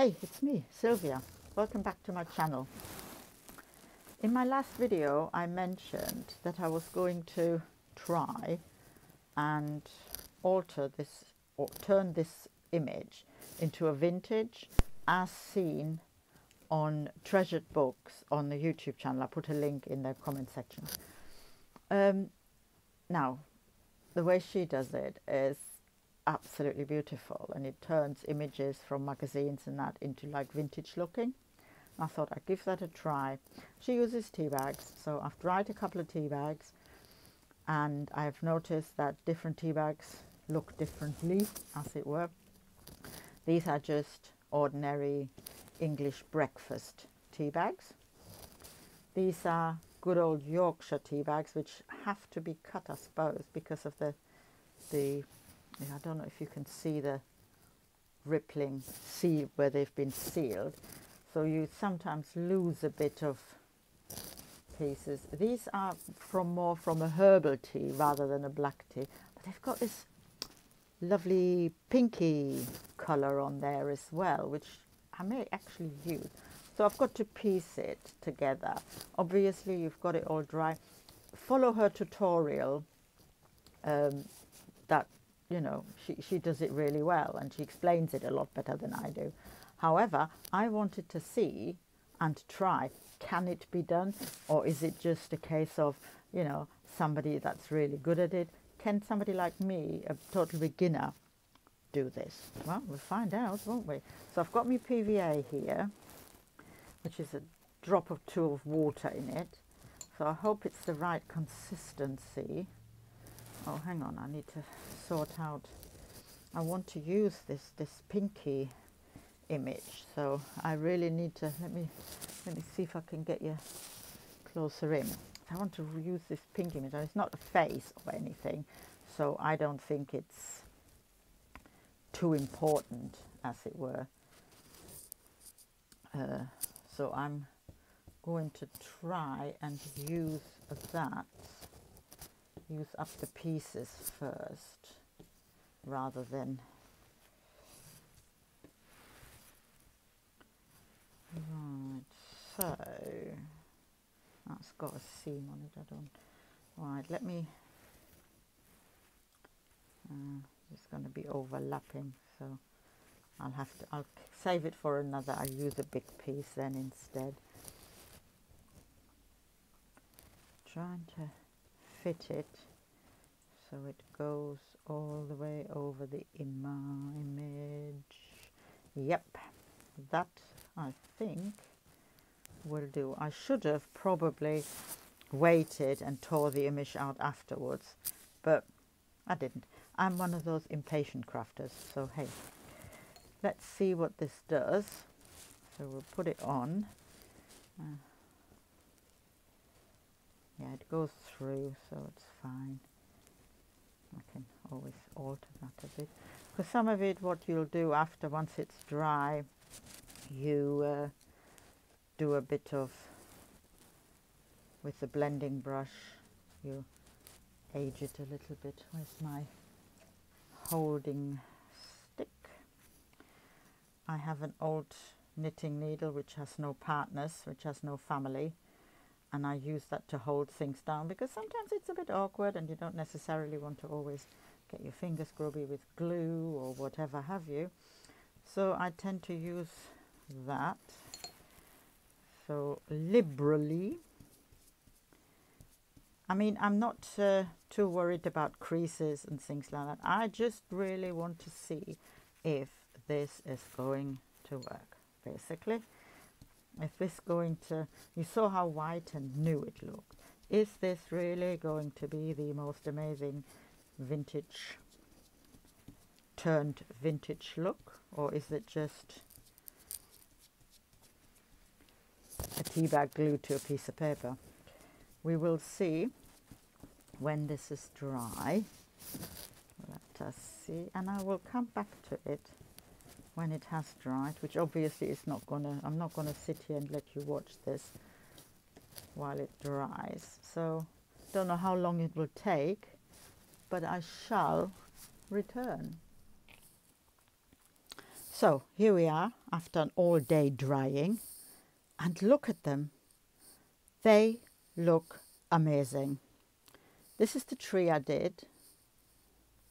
Hey, it's me, Silvia. Welcome back to my channel. In my last video, I mentioned that I was going to try and alter this or turn this image into a vintage as seen on Treasured Books on the YouTube channel. I put a link in the comment section. Um, now, the way she does it is absolutely beautiful and it turns images from magazines and that into like vintage looking. I thought I'd give that a try. She uses tea bags, so I've dried a couple of tea bags and I've noticed that different tea bags look differently, as it were. These are just ordinary English breakfast tea bags. These are good old Yorkshire tea bags, which have to be cut, I suppose, because of the the. I don't know if you can see the rippling seal where they've been sealed, so you sometimes lose a bit of pieces. These are from more from a herbal tea rather than a black tea, but they've got this lovely pinky color on there as well, which I may actually use. So I've got to piece it together. Obviously, you've got it all dry. Follow her tutorial. Um, that you know she she does it really well, and she explains it a lot better than I do. However, I wanted to see and try can it be done, or is it just a case of you know somebody that's really good at it? Can somebody like me, a total beginner, do this? Well, we'll find out, won't we? So I've got my PVA here which is a drop or two of water in it. So I hope it's the right consistency. Oh, hang on, I need to sort out. I want to use this this pinky image, so I really need to let me let me see if I can get you closer in. I want to use this pink image, it's not a face or anything, so I don't think it's too important, as it were. Uh, so I'm going to try and use that use up the pieces first rather than right so that's got a seam on it I don't right let me uh, it's going to be overlapping so I'll have to I'll save it for another I'll use a big piece then instead. Trying to fit it so it goes all the way over the image yep that I think will do I should have probably waited and tore the image out afterwards but I didn't I'm one of those impatient crafters so hey let's see what this does. So we'll put it on. Uh, yeah, it goes through, so it's fine. I can always alter that a bit. Because some of it, what you'll do after, once it's dry, you uh, do a bit of, with the blending brush, you age it a little bit. Where's my holding stick I have an old knitting needle which has no partners, which has no family, and I use that to hold things down because sometimes it's a bit awkward and you don't necessarily want to always get your fingers grubby with glue or whatever have you. So I tend to use that so liberally. I mean, I'm not uh, too worried about creases and things like that. I just really want to see if this is going to work basically if this going to you saw how white and new it looked is this really going to be the most amazing vintage turned vintage look or is it just a tea bag glued to a piece of paper? We will see when this is dry. Let us see. And I will come back to it when it has dried, which obviously is not gonna, I'm not gonna sit here and let you watch this while it dries. So don't know how long it will take, but I shall return. So here we are after an all day drying and look at them. They look amazing. This is the tree I did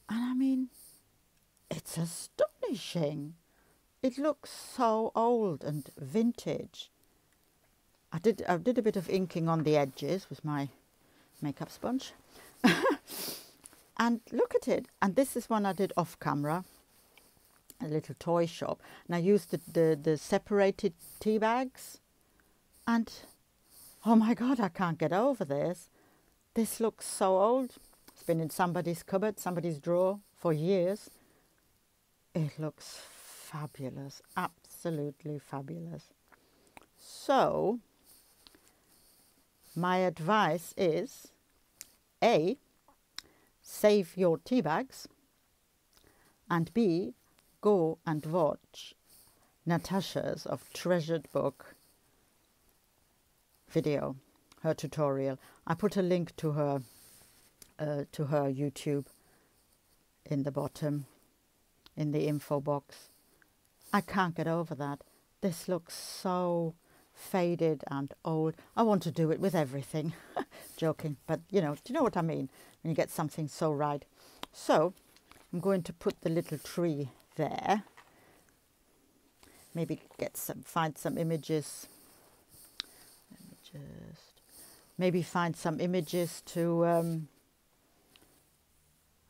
and I mean it's astonishing. It looks so old and vintage. I did I did a bit of inking on the edges with my makeup sponge. and look at it. And this is one I did off camera, a little toy shop. And I used the, the, the separated tea bags. And oh my God, I can't get over this. This looks so old. It's been in somebody's cupboard, somebody's drawer for years. It looks fabulous, absolutely fabulous. So, my advice is A, save your tea bags, and B, go and watch Natasha's of Treasured Book video, her tutorial. I put a link to her uh, to her YouTube in the bottom, in the info box. I can't get over that. This looks so faded and old. I want to do it with everything. Joking, but you know, do you know what I mean? When you get something so right. So I'm going to put the little tree there. Maybe get some, find some images. Let me just, maybe find some images to, um,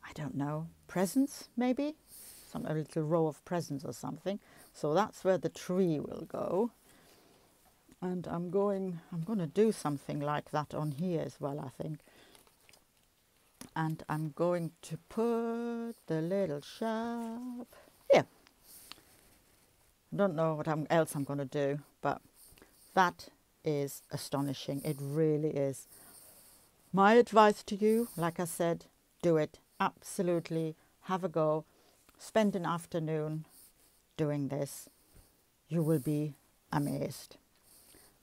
I don't know, presents maybe? Some, a little row of presents or something. So that's where the tree will go and I'm going I'm going to do something like that on here as well I think. And I'm going to put the little shop here. I don't know what else I'm going to do but that is astonishing. It really is. My advice to you like I said do it. Absolutely. Have a go. Spend an afternoon doing this. You will be amazed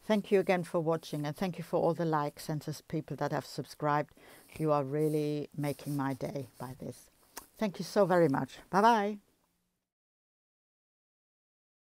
Thank you again for watching and thank you for all the likes and the people that have subscribed. You are really making my day by this. Thank you so very much. Bye bye.